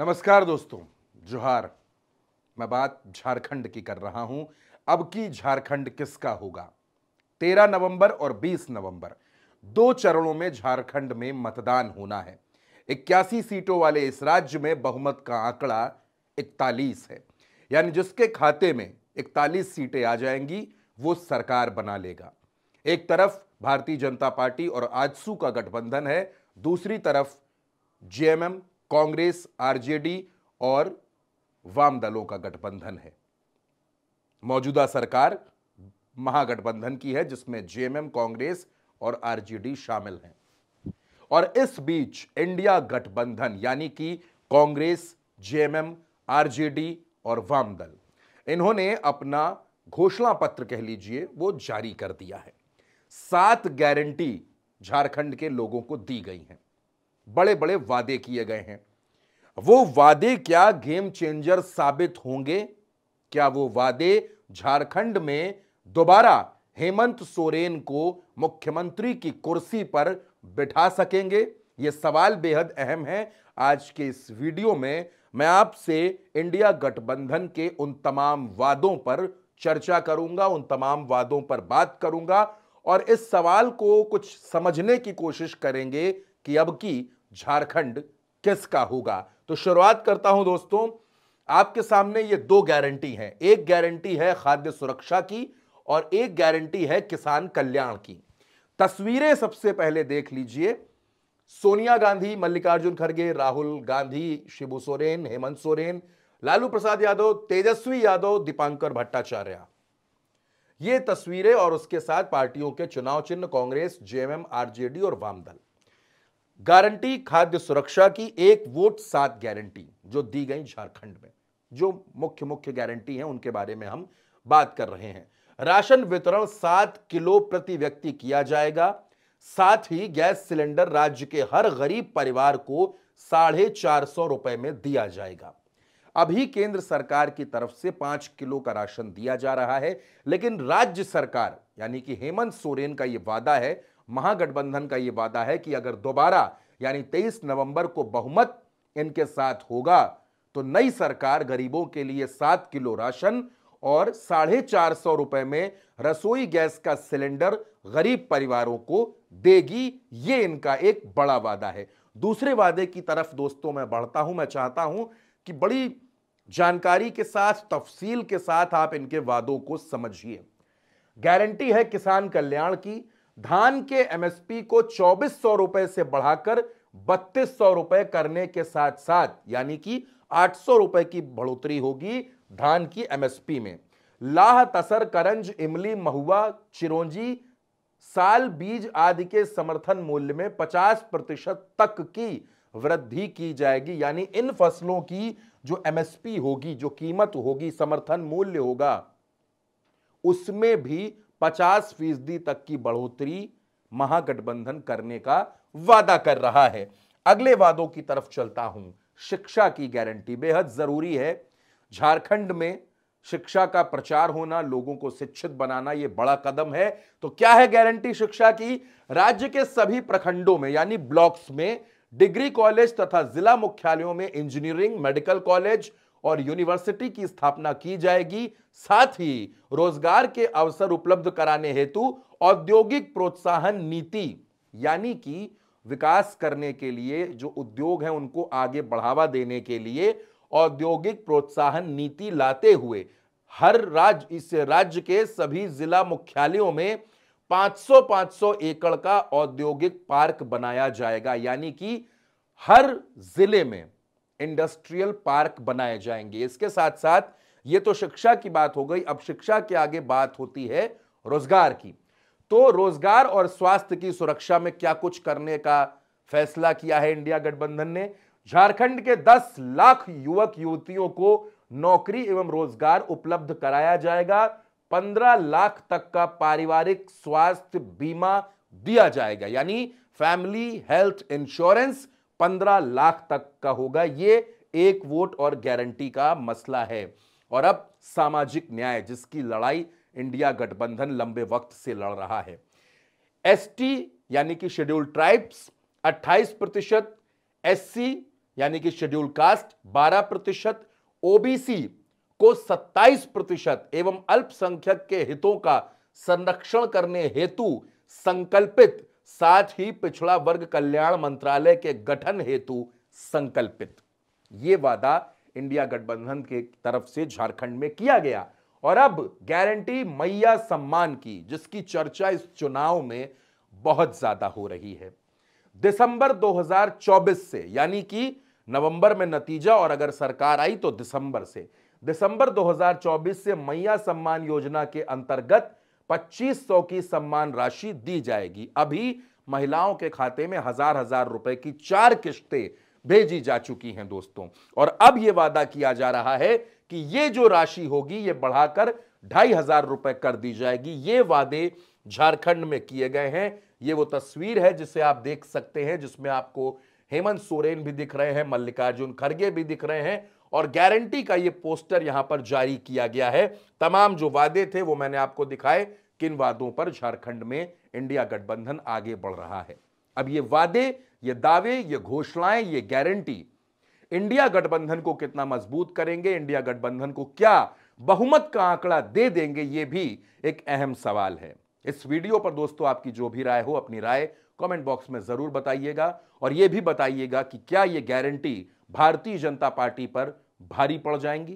नमस्कार दोस्तों, जोहार। मैं बात झारखंड की कर रहा हूँ। अब की झारखंड किसका होगा? 13 नवंबर और 20 नवंबर। दो चरणों में झारखंड में मतदान होना है। इक्यासी सीटों वाले इस राज्य में बहुमत का आंकड़ा इकतालीस है। यानी जिसके खाते में इकतालीस सीटें आ जाएँगी, वो सरकार बना लेगा। एक तरफ़ भारतीय जनता पार्टी और आजसू का गठबंधन है, दूसरी तरफ़ जेएमएम कांग्रेस, आरजेडी और वाम दलों का गठबंधन है। मौजूदा सरकार महागठबंधन की है, जिसमें जेएमएम, कांग्रेस और आरजेडी शामिल हैं। और इस बीच इंडिया गठबंधन, यानी कि कांग्रेस, जेएमएम, आरजेडी और वाम दल, इन्होंने अपना घोषणा पत्र कह लीजिए, वो जारी कर दिया है। सात गारंटी झारखंड के लोगों को दी गई हैं। बड़े बड़े वादे किए गए हैं। वो वादे क्या गेम चेंजर साबित होंगे? क्या वो वादे झारखंड में दोबारा हेमंत सोरेन को मुख्यमंत्री की कुर्सी पर बिठा सकेंगे? ये सवाल बेहद अहम है। आज के इस वीडियो में मैं आपसे इंडिया गठबंधन के उन तमाम वादों पर चर्चा करूँगा, उन तमाम वादों पर बात करूँगा और इस सवाल को कुछ समझने की कोशिश करेंगे कि अब की झारखंड किसका होगा? तो शुरुआत करता हूँ दोस्तों, आपके सामने ये दो गारंटी हैं। एक गारंटी है खाद्य सुरक्षा की और एक गारंटी है किसान कल्याण की। तस्वीरें सबसे पहले देख लीजिए। सोनिया गांधी, मल्लिकार्जुन खड़गे, राहुल गांधी, शिबू सोरेन, हेमंत सोरेन, लालू प्रसाद यादव, तेजस्वी यादव, दीपांकर भट्टाचार्य। ये तस्वीरें और उसके साथ पार्टियों के चुनाव चिन्ह, कांग्रेस, जेएमएम, आरजेडी और वामदल। गारंटी खाद्य सुरक्षा की एक वोट सात गारंटी जो दी गई झारखंड में, जो मुख्य मुख्य गारंटी है, उनके बारे में हम बात कर रहे हैं। राशन वितरण सात किलो प्रति व्यक्ति किया जाएगा। साथ ही गैस सिलेंडर राज्य के हर गरीब परिवार को साढ़े चार सौ रुपए में दिया जाएगा। अभी केंद्र सरकार की तरफ़ से पाँच किलो का राशन दिया जा रहा है, लेकिन राज्य सरकार, यानी कि हेमंत सोरेन का यह वादा है महागठबंधन का यह वादा है कि अगर दोबारा, यानी 23 नवंबर को बहुमत इनके साथ होगा तो नई सरकार गरीबों के लिए सात किलो राशन और साढ़े चार सौ रुपए में रसोई गैस का सिलेंडर गरीब परिवारों को देगी। ये इनका एक बड़ा वादा है। दूसरे वादे की तरफ़ दोस्तों, मैं बढ़ता हूँ, मैं चाहता हूँ कि बड़ी जानकारी के साथ, तफसील के साथ आप इनके वादों को समझिए। गारंटी है किसान कल्याण की धान के एमएसपी को चौबीस सौ रुपए से बढ़ाकर बत्तीस सौ रुपए करने के साथ साथ यानी कि आठ सौ रुपए की बढ़ोतरी होगी धान की एमएसपी में। लाह तसर करंज, इमली, महुआ, चिरोंजी, साल, बीज आदि के समर्थन मूल्य में 50 प्रतिशत तक की वृद्धि की जाएगी, यानी इन फ़सलों की जो एमएसपी होगी, जो कीमत होगी, समर्थन मूल्य होगा, उसमें भी 50 फ़ीसदी तक की बढ़ोतरी महागठबंधन करने का वादा कर रहा है। अगले वादों की तरफ़ चलता हूँ। शिक्षा की गारंटी बेहद ज़रूरी है। झारखंड में शिक्षा का प्रचार होना, लोगों को शिक्षित बनाना यह बड़ा कदम है। तो क्या है गारंटी शिक्षा की? राज्य के सभी प्रखंडों में, यानी ब्लॉक्स में, डिग्री कॉलेज तथा जिला मुख्यालयों में इंजीनियरिंग मेडिकल कॉलेज और यूनिवर्सिटी की स्थापना की जाएगी, साथ ही रोज़गार के अवसर उपलब्ध कराने हेतु औद्योगिक प्रोत्साहन नीति, यानी कि विकास करने के लिए जो उद्योग हैं उनको आगे बढ़ावा देने के लिए औद्योगिक प्रोत्साहन नीति लाते हुए हर राज्य, इस राज्य के सभी जिला मुख्यालयों में 500-500 एकड़ का औद्योगिक पार्क बनाया जाएगा, यानी कि हर ज़िले में इंडस्ट्रियल पार्क बनाए जाएँगे। इसके साथ साथ ये तो शिक्षा की बात हो गई, अब शिक्षा के आगे बात होती है रोज़गार की। तो रोज़गार और स्वास्थ्य की सुरक्षा में क्या कुछ करने का फैसला किया है इंडिया गठबंधन ने? झारखंड के 10 लाख युवक युवतियों को नौकरी एवं रोज़गार उपलब्ध कराया जाएगा। 15 लाख तक का पारिवारिक स्वास्थ्य बीमा दिया जाएगा, यानी फैमिली हेल्थ इंश्योरेंस 15 लाख तक का होगा। ये एक वोट और गारंटी का मसला है। और अब सामाजिक न्याय, जिसकी लड़ाई इंडिया गठबंधन लंबे वक्त से लड़ रहा है। एसटी, यानी कि शेड्यूल ट्राइब्स 28 प्रतिशत, एससी, यानी कि शेड्यूल कास्ट 12 प्रतिशत, ओबीसी को 27 प्रतिशत एवं अल्पसंख्यक के हितों का संरक्षण करने हेतु संकल्पित साथ ही पिछड़ा वर्ग कल्याण मंत्रालय के गठन हेतु संकल्पित। यह वादा इंडिया गठबंधन के तरफ़ से झारखंड में किया गया और अब गारंटी मैया सम्मान की, जिसकी चर्चा इस चुनाव में बहुत ज़्यादा हो रही है। दिसंबर 2024 से, यानी कि नवंबर में नतीजा और अगर सरकार आई तो दिसंबर से। दिसंबर 2024 से मैया सम्मान योजना के अंतर्गत 2500 की सम्मान राशि दी जाएगी। अभी महिलाओं के खाते में हज़ार हज़ार रुपए की चार किश्तें भेजी जा चुकी हैं दोस्तों। और अब यह वादा किया जा रहा है कि यह जो राशि होगी यह बढ़ाकर ढाई हज़ार रुपए कर दी जाएगी। ये वादे झारखंड में किए गए हैं। ये वो तस्वीर है जिसे आप देख सकते हैं, जिसमें आपको हेमंत सोरेन भी दिख रहे हैं, मल्लिकार्जुन खड़गे भी दिख रहे हैं और गारंटी का ये पोस्टर यहाँ पर जारी किया गया है। तमाम जो वादे थे, वो मैंने आपको दिखाए किन वादों पर झारखंड में इंडिया गठबंधन आगे बढ़ रहा है। अब ये वादे, ये दावे, ये घोषणाएँ, ये गारंटी इंडिया गठबंधन को कितना मज़बूत करेंगे, इंडिया गठबंधन को क्या बहुमत का आंकड़ा दे देंगे, ये भी एक अहम सवाल है। इस वीडियो पर दोस्तों आपकी जो भी राय हो, अपनी राय कमेंट बॉक्स में ज़रूर बताइएगा और यह भी बताइएगा कि क्या यह गारंटी भारतीय जनता पार्टी पर भारी पड़ जाएँगी।